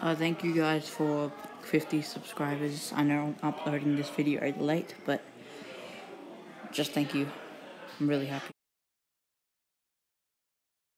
Uh, thank you guys for 50 subscribers. I know I'm uploading this video late, but just thank you. I'm really happy.